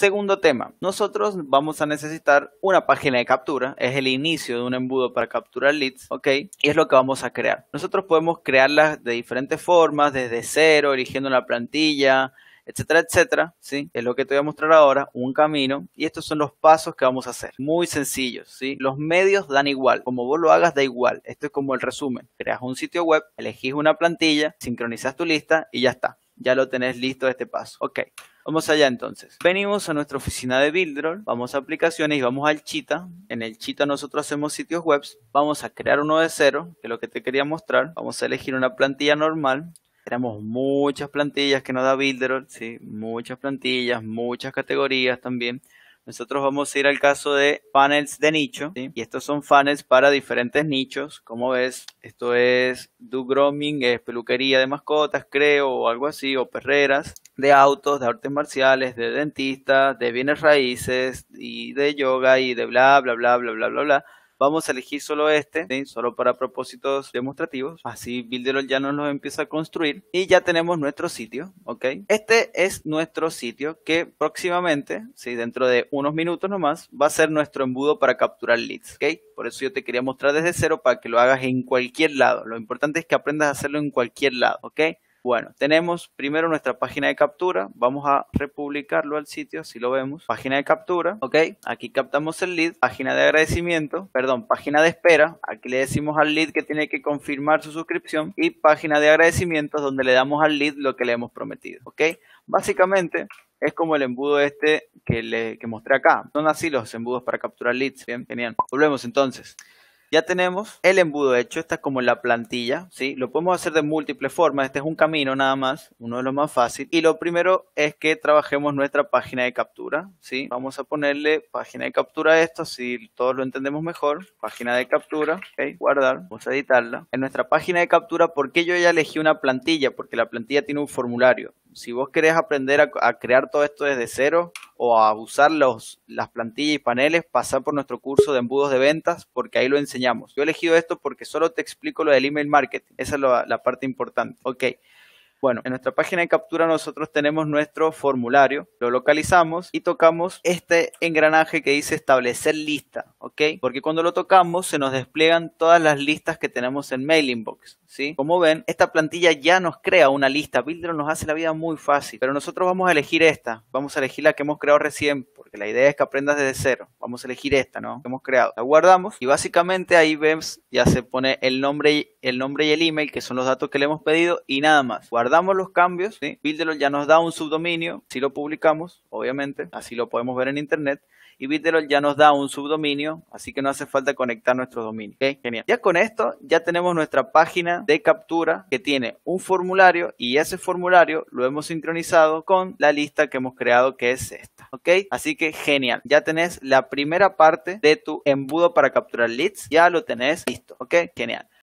Segundo tema, nosotros vamos a necesitar una página de captura, es el inicio de un embudo para capturar leads, ¿ok? Y es lo que vamos a crear. Nosotros podemos crearlas de diferentes formas, desde cero, eligiendo una plantilla, etcétera, etcétera, ¿sí? Es lo que te voy a mostrar ahora, un camino, y estos son los pasos que vamos a hacer, muy sencillos, ¿sí? Los medios dan igual, como vos lo hagas da igual, esto es como el resumen, creas un sitio web, elegís una plantilla, sincronizas tu lista y ya está, ya lo tenés listo este paso, ok. Vamos allá entonces. Venimos a nuestra oficina de Buildroll, vamos a aplicaciones y vamos al Chita. En el Chita nosotros hacemos sitios web. Vamos a crear uno de cero, que es lo que te quería mostrar. Vamos a elegir una plantilla normal. Tenemos muchas plantillas que nos da Builderall, sí, muchas plantillas, muchas categorías también. Nosotros vamos a ir al caso de funnels de nicho, y estos son funnels para diferentes nichos. Como ves, esto es do grooming, es peluquería de mascotas, creo, o algo así, o perreras, de autos, de artes marciales, de dentistas, de bienes raíces, y de yoga, y de bla, bla, bla, bla, bla, bla, bla. Vamos a elegir solo este, solo para propósitos demostrativos. Así Builderall ya nos lo empieza a construir y ya tenemos nuestro sitio, ¿ok? Este es nuestro sitio que próximamente, ¿sí? dentro de unos minutos nomás, va a ser nuestro embudo para capturar leads, ¿ok? Por eso yo te quería mostrar desde cero para que lo hagas en cualquier lado. Lo importante es que aprendas a hacerlo en cualquier lado, ¿ok? Bueno, tenemos primero nuestra página de captura. Vamos a republicarlo al sitio, si lo vemos. Página de captura, ¿ok? Aquí captamos el lead. Página de agradecimiento, perdón, página de espera. Aquí le decimos al lead que tiene que confirmar su suscripción. Y página de agradecimiento donde le damos al lead lo que le hemos prometido, ¿ok? Básicamente es como el embudo este que, le, que mostré acá. Son así los embudos para capturar leads. Bien, genial. Volvemos entonces. Ya tenemos el embudo hecho, esta es como la plantilla, ¿sí? Lo podemos hacer de múltiples formas, este es un camino nada más, uno de los más fáciles. Y lo primero es que trabajemos nuestra página de captura, ¿sí? Vamos a ponerle página de captura a esto, si todos lo entendemos mejor. Página de captura. Guardar, vamos a editarla. En nuestra página de captura, ¿por qué yo ya elegí una plantilla? Porque la plantilla tiene un formulario. Si vos querés aprender a crear todo esto desde cero, o a usar los, las plantillas y paneles, pasar por nuestro curso de embudos de ventas, porque ahí lo enseñamos. Yo he elegido esto porque solo te explico lo del email marketing. Esa es la, parte importante. Ok. Bueno, en nuestra página de captura nosotros tenemos nuestro formulario, lo localizamos y tocamos este engranaje que dice establecer lista, ¿ok? Porque cuando lo tocamos se nos despliegan todas las listas que tenemos en Mailingbox, ¿sí? Como ven, esta plantilla ya nos crea una lista, Builder nos hace la vida muy fácil, pero nosotros vamos a elegir esta, vamos a elegir la que hemos creado recién, porque la idea es que aprendas desde cero, vamos a elegir esta, ¿no? Que hemos creado, la guardamos y básicamente ahí vemos, ya se pone el nombre y el, nombre y el email, que son los datos que le hemos pedido y nada más. Guardamos los cambios, ¿sí? Ya nos da un subdominio, si lo publicamos, obviamente, así lo podemos ver en internet y Builderall ya nos da un subdominio, así que no hace falta conectar nuestro dominio. Genial. Ya con esto ya tenemos nuestra página de captura que tiene un formulario y ese formulario lo hemos sincronizado con la lista que hemos creado que es esta. ¿Ok? Así que genial. Ya tenés la primera parte de tu embudo para capturar leads. Ya lo tenés listo. ¿Ok? Genial.